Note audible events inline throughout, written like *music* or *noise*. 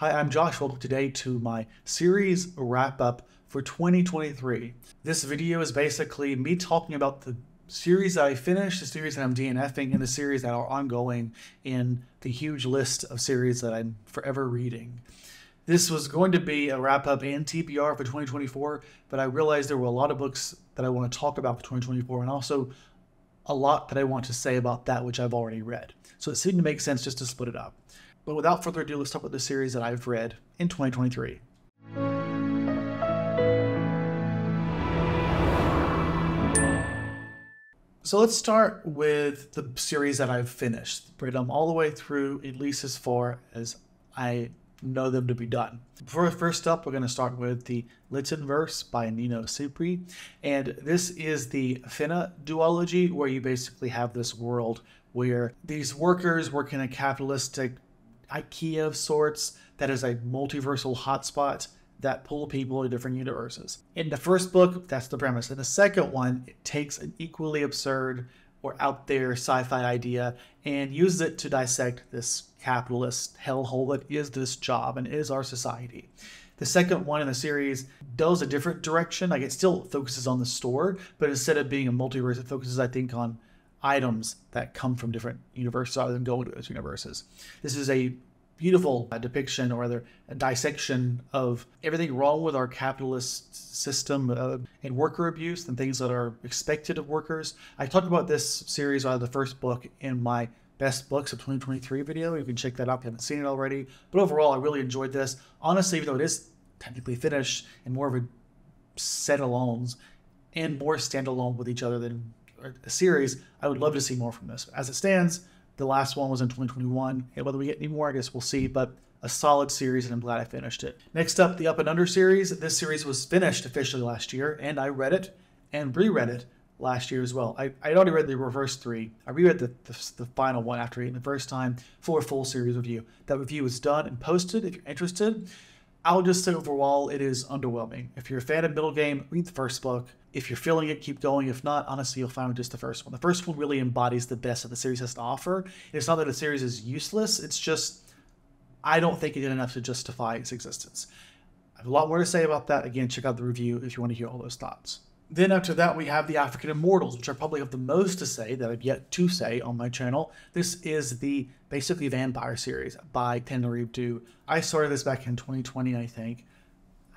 Hi, I'm Josh. Welcome today to my series wrap up for 2023. This video is basically me talking about the series that I finished, the series that I'm DNFing, and the series that are ongoing in the huge list of series that I'm forever reading. This was going to be a wrap up and TBR for 2024, but I realized there were a lot of books that I want to talk about for 2024 and also a lot that I want to say about that which I've already read. So it seemed to make sense just to split it up. But without further ado, let's talk about the series that I've read in 2023. So let's start with the series that I've finished. Read them all the way through, at least as far as I know them to be done. First up, we're going to start with the Verse by Nino Cipri. And this is the Finna duology, where you basically have this world where these workers work in a capitalistic IKEA of sorts that is a multiversal hotspot that pull people to different universes. In the first book, that's the premise. In the second one, it takes an equally absurd or out there sci-fi idea and uses it to dissect this capitalist hellhole that is this job and is our society. The second one in the series does a different direction. Like it still focuses on the store, but instead of being a multiverse, it focuses, I think, on items that come from different universes rather than going to those universes. This is a beautiful depiction or rather a dissection of everything wrong with our capitalist system uh, and worker abuse and things that are expected of workers. I talked about this series out of the first book in my best books of 2023 video. You can check that out if you haven't seen it already. But overall, I really enjoyed this. Honestly, even though it is technically finished and more of a set alones and more standalone with each other than series, I would love to see more from this. As it stands, the last one was in 2021. And whether we get any more, I guess we'll see. But a solid series, and I'm glad I finished it. Next up, the Up and Under series. This series was finished officially last year, and I read it and reread it last year as well. I, I'd already read the reverse three. I reread the, the, the final one after reading the first time for a full series review. That review is done and posted if you're interested. I'll just say overall, it is underwhelming. If you're a fan of Middlegame, read the first book. If you're feeling it, keep going. If not, honestly, you'll find just the first one. The first one really embodies the best that the series has to offer. It's not that the series is useless, it's just, I don't think it did enough to justify its existence. I have a lot more to say about that. Again, check out the review if you want to hear all those thoughts. Then after that, we have the African Immortals, which I probably have the most to say that I've yet to say on my channel. This is the basically vampire series by Tananarive Due. I started this back in 2020, I think.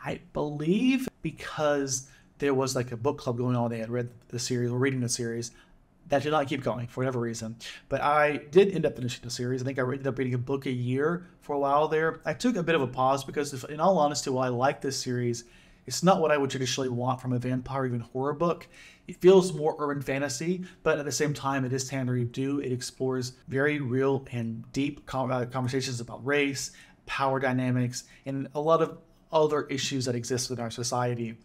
I believe because there was like a book club going on. They had read the series or reading the series. That did not keep going for whatever reason. But I did end up finishing the series. I think I ended up reading a book a year for a while there. I took a bit of a pause because, if, in all honesty, while I like this series, it's not what I would traditionally want from a vampire even horror book. It feels more urban fantasy, but at the same time, it is Tananarive Due. It explores very real and deep uh, conversations about race, power dynamics, and a lot of other issues that exist in our society.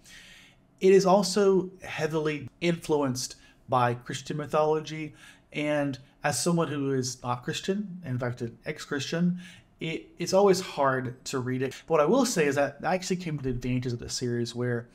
It is also heavily influenced by Christian mythology. And as someone who is not Christian, in fact, an ex Christian, it, it's always hard to read it. But what I will say is that I actually came to the advantages of the series where,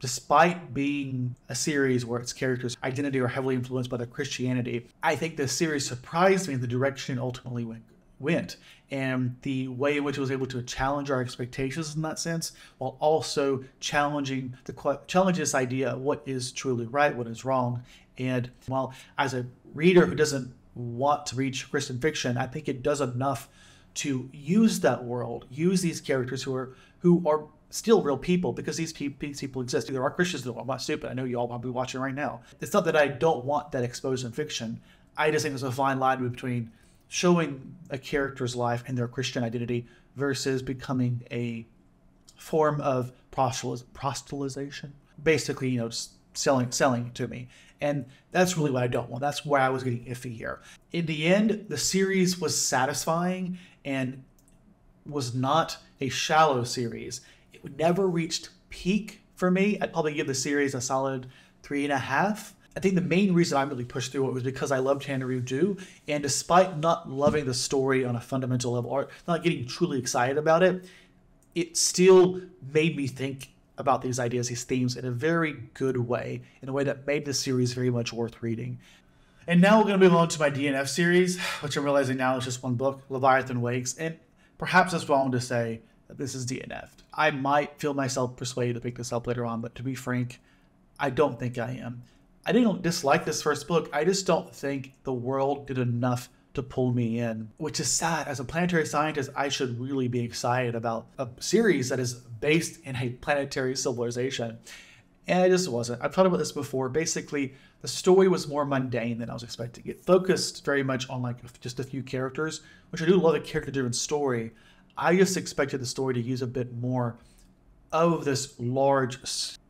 despite being a series where its characters' identity are heavily influenced by their Christianity, I think the series surprised me in the direction it ultimately went went and the way in which it was able to challenge our expectations in that sense while also challenging the challenge this idea of what is truly right what is wrong and while as a reader who doesn't want to read christian fiction i think it does enough to use that world use these characters who are who are still real people because these people exist. There are Christians though. I'm not stupid. I know you all probably watching right now. It's not that I don't want that exposed in fiction. I just think there's a fine line between showing a character's life and their Christian identity versus becoming a form of proselytization. Basically, you know, selling selling to me. And that's really what I don't want. That's where I was getting iffy here. In the end, the series was satisfying and was not a shallow series. It never reached peak for me. I'd probably give the series a solid three and a half. I think the main reason I really pushed through it was because I loved Tananarive Due, and despite not loving the story on a fundamental level or not getting truly excited about it, it still made me think about these ideas, these themes in a very good way, in a way that made the series very much worth reading. And now we're going to move on to my DNF series, which I'm realizing now is just one book, Leviathan Wakes. And perhaps it's wrong to say that this is DNF'd. I might feel myself persuaded to pick this up later on, but to be frank, I don't think I am. I didn't dislike this first book. I just don't think the world did enough to pull me in, which is sad. As a planetary scientist, I should really be excited about a series that is based in a planetary civilization. And I just wasn't. I've talked about this before. Basically, the story was more mundane than I was expecting. It focused very much on like just a few characters, which I do love a character-driven story. I just expected the story to use a bit more of this large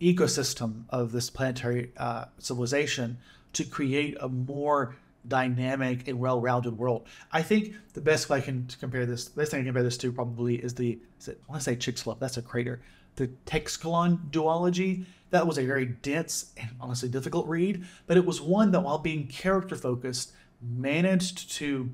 ecosystem of this planetary uh, civilization to create a more dynamic and well-rounded world. I think the best way I can compare this, best thing I can compare this to probably is the, is it, I want to say Chicxulub, that's a crater. The Teixcalaan duology, that was a very dense and honestly difficult read, but it was one that while being character focused, managed to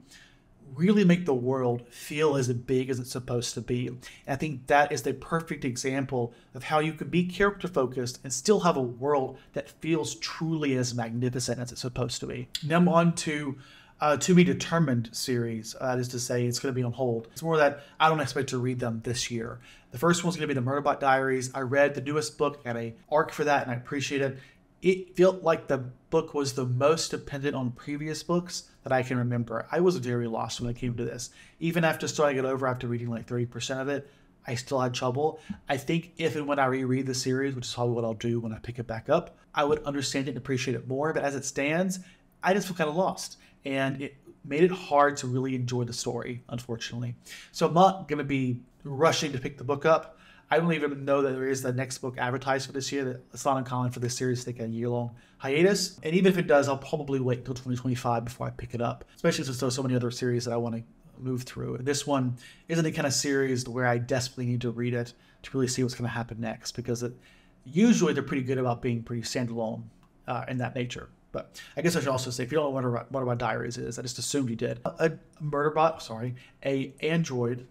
really make the world feel as big as it's supposed to be. And I think that is the perfect example of how you can be character focused and still have a world that feels truly as magnificent as it's supposed to be. Now I'm on to uh, to be determined series. Uh, that is to say, it's going to be on hold. It's more that I don't expect to read them this year. The first one's going to be the Murderbot Diaries. I read the newest book, got a arc for that, and I appreciate it. It felt like the book was the most dependent on previous books that I can remember. I was very lost when it came to this. Even after starting it over after reading like 30% of it, I still had trouble. I think if and when I reread the series, which is probably what I'll do when I pick it back up, I would understand it and appreciate it more. But as it stands, I just feel kind of lost. And it made it hard to really enjoy the story, unfortunately. So I'm not going to be rushing to pick the book up. I don't even know that there is the next book advertised for this year. It's not uncommon for this series to take a year long hiatus. And even if it does, I'll probably wait until 2025 before I pick it up, especially since there's so many other series that I want to move through. This one isn't the kind of series where I desperately need to read it to really see what's going to happen next because it, usually they're pretty good about being pretty standalone uh, in that nature. But I guess I should also say, if you don't know what a Murderbot Diaries is, I just assumed you did. A, a Murderbot, sorry, a android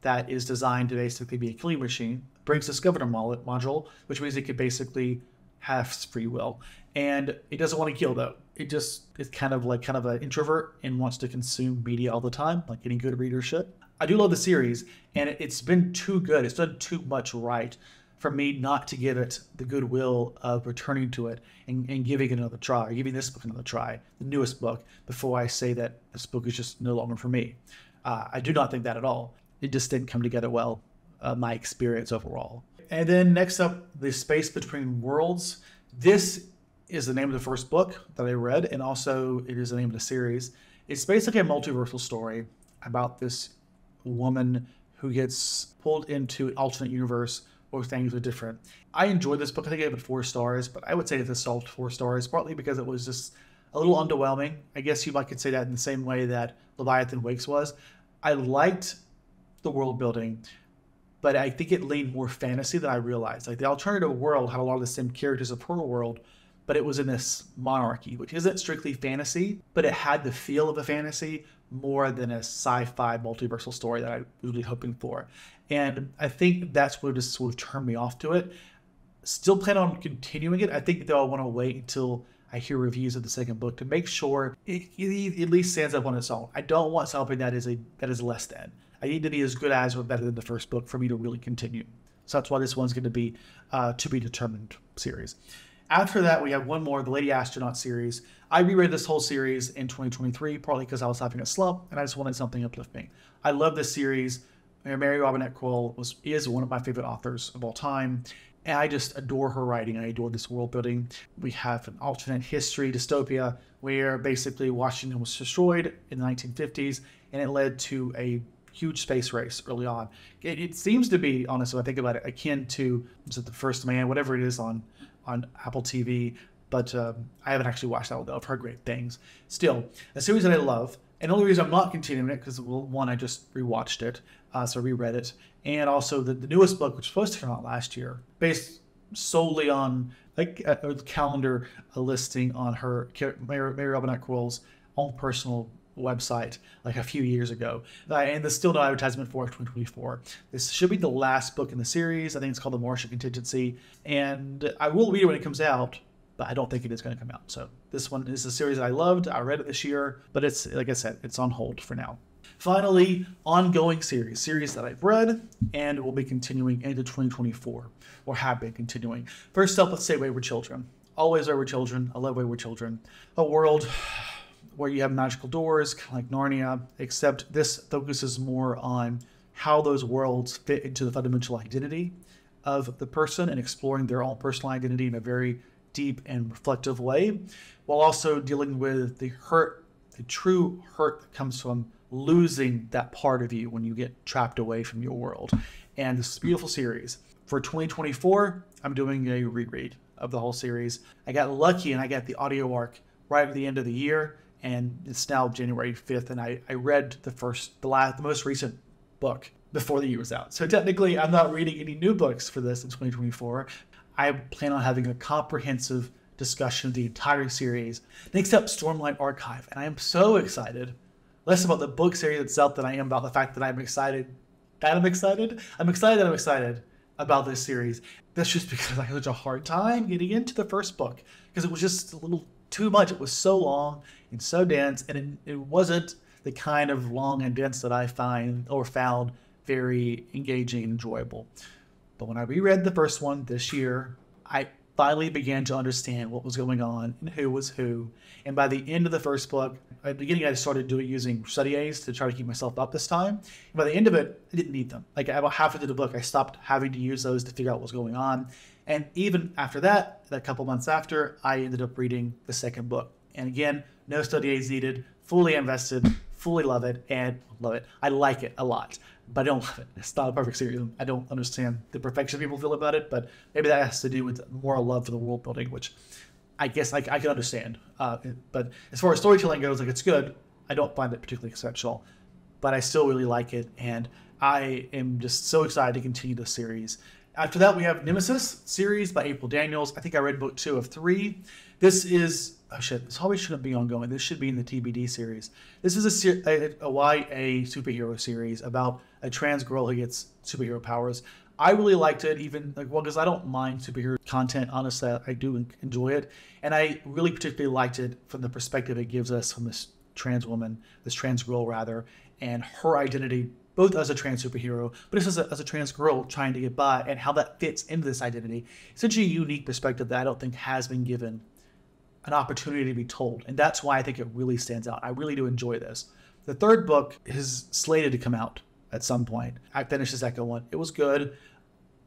that is designed to basically be a killing machine, brings this governor module, which means it could basically have free will. And it doesn't want to kill though. It just is kind of like kind of an introvert and wants to consume media all the time, like any good reader should. I do love the series, and it's been too good. It's done too much right for me not to give it the goodwill of returning to it and, and giving it another try, or giving this book another try, the newest book, before I say that this book is just no longer for me. Uh, I do not think that at all it just didn't come together well, uh, my experience overall. And then next up, The Space Between Worlds. This is the name of the first book that I read, and also it is the name of the series. It's basically a multiversal story about this woman who gets pulled into an alternate universe where things are different. I enjoyed this book. I think I gave it four stars, but I would say it's a soft four stars, partly because it was just a little underwhelming. I guess you might could say that in the same way that Leviathan Wakes was. I liked the world building, but I think it leaned more fantasy than I realized. Like the alternative world had a lot of the same characters of Portal World, but it was in this monarchy, which isn't strictly fantasy, but it had the feel of a fantasy more than a sci-fi multiversal story that I was really hoping for. And I think that's what just sort of turned me off to it. Still plan on continuing it. I think though I want to wait until I hear reviews of the second book to make sure it, it, at least stands up on its own. I don't want something that is a that is less than. I need to be as good as or better than the first book for me to really continue. So that's why this one's going to be uh, to be determined series. After that, we have one more, the Lady Astronaut series. I reread this whole series in 2023, partly because I was having a slump and I just wanted something uplifting. I love this series. Mary Robinette Kowal was is one of my favorite authors of all time. And I just adore her writing. I adore this world building. We have an alternate history dystopia where basically Washington was destroyed in the 1950s and it led to a huge space race early on. It, it seems to be, honestly, I think about it, akin to it the First Man, whatever it is on on Apple TV. But um, I haven't actually watched that one though. I've heard great things. Still, a series that I love. And the only reason I'm not continuing it because well, one, I just rewatched it, uh, so reread it, and also the, the newest book, which was supposed to come out last year, based solely on like a, calendar a listing on her Mary, Mary Robinette Kowal's own personal website like a few years ago. Uh, and there's still no advertisement for 2024. This should be the last book in the series. I think it's called The Martian Contingency. And I will read it when it comes out, but I don't think it is going to come out. So this one is a series that I loved. I read it this year, but it's, like I said, it's on hold for now. Finally, ongoing series, series that I've read and will be continuing into 2024, or have been continuing. First up, let's say Wayward Children. Always Wayward Children. I love Wayward Children. A world where you have magical doors, kind of like Narnia, except this focuses more on how those worlds fit into the fundamental identity of the person and exploring their own personal identity in a very deep and reflective way, while also dealing with the hurt, the true hurt that comes from losing that part of you when you get trapped away from your world. And this beautiful series. For 2024, I'm doing a reread of the whole series. I got lucky and I got the audio arc right at the end of the year, and it's now January 5th, and I, I read the first, the last, the most recent book before the year was out. So technically, I'm not reading any new books for this in 2024. I plan on having a comprehensive discussion of the entire series. Next up, Stormlight Archive, and I am so excited. Less about the book series itself than I am about the fact that I'm excited. That I'm excited. I'm excited that I'm excited about this series. That's just because I had such a hard time getting into the first book because it was just a little too much. It was so long and so dense, and it, it wasn't the kind of long and dense that I find or found very engaging and enjoyable. But when I reread the first one this year, I finally began to understand what was going on and who was who. And by the end of the first book, at the beginning, I started doing using study aids to try to keep myself up this time. And by the end of it, I didn't need them. Like about halfway through the book, I stopped having to use those to figure out what was going on. And even after that, a couple months after, I ended up reading the second book. And again, no study aids needed, fully invested, fully love it, and love it. I like it a lot but I don't love it. It's not a perfect series. I don't understand the perfection people feel about it, but maybe that has to do with more love for the world building, which I guess I, I can understand. Uh, but as far as storytelling goes, like it's good. I don't find it particularly exceptional, but I still really like it, and I am just so excited to continue the series. After that, we have Nemesis series by April Daniels. I think I read book two of three. This is oh shit, this probably shouldn't be ongoing. This should be in the TBD series. This is a, a, a YA superhero series about a trans girl who gets superhero powers. I really liked it, even like well, because I don't mind superhero content. Honestly, I do enjoy it, and I really particularly liked it from the perspective it gives us from this trans woman, this trans girl rather, and her identity both as a trans superhero, but just as a, as a trans girl trying to get by, and how that fits into this identity. Such a unique perspective that I don't think has been given an opportunity to be told. And that's why I think it really stands out. I really do enjoy this. The third book is slated to come out at some point. I finished the second one. It was good.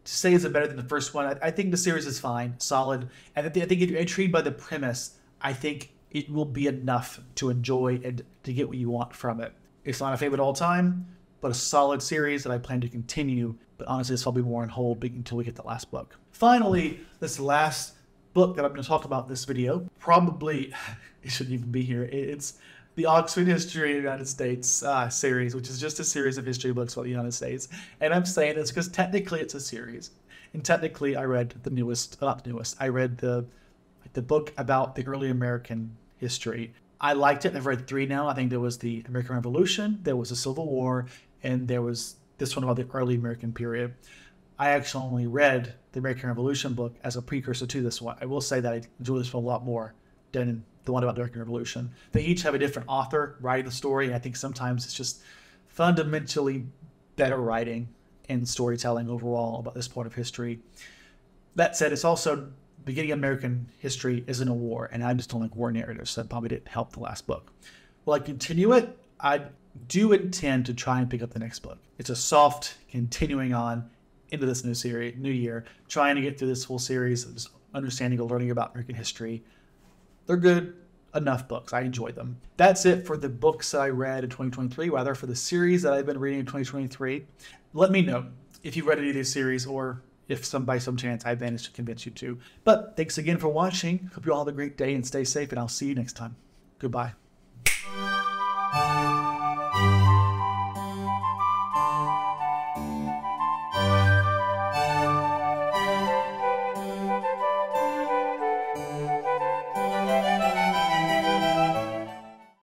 To say is it better than the first one, I, I think the series is fine, solid. And I, th- I think if you're intrigued by the premise, I think it will be enough to enjoy and to get what you want from it. It's not a favorite all time, but a solid series that I plan to continue. But honestly, this will be more on hold until we get the last book. Finally, this last book that I'm going to talk about this video. Probably, *laughs* it shouldn't even be here. It's the Oxford History of the United States uh, series, which is just a series of history books about the United States. And I'm saying this because technically it's a series. And technically, I read the newest, not the newest, I read the, the book about the early American history. I liked it. I've read three now. I think there was the American Revolution, there was the Civil War, and there was this one about the early American period. I actually only read the American Revolution book as a precursor to this one. I will say that I enjoy this one a lot more than the one about the American Revolution. They each have a different author writing the story. And I think sometimes it's just fundamentally better writing and storytelling overall about this part of history. That said, it's also beginning of American history isn't a war, and I just don't like war narratives, so that probably didn't help the last book. Will I continue it? I do intend to try and pick up the next book. It's a soft continuing on into this new series, new year, trying to get through this whole series, just understanding and learning about American history. They're good enough books. I enjoy them. That's it for the books that I read in 2023, rather for the series that I've been reading in 2023. Let me know if you've read any of these series or if some by some chance I managed to convince you to. But thanks again for watching. Hope you all have a great day and stay safe, and I'll see you next time. Goodbye.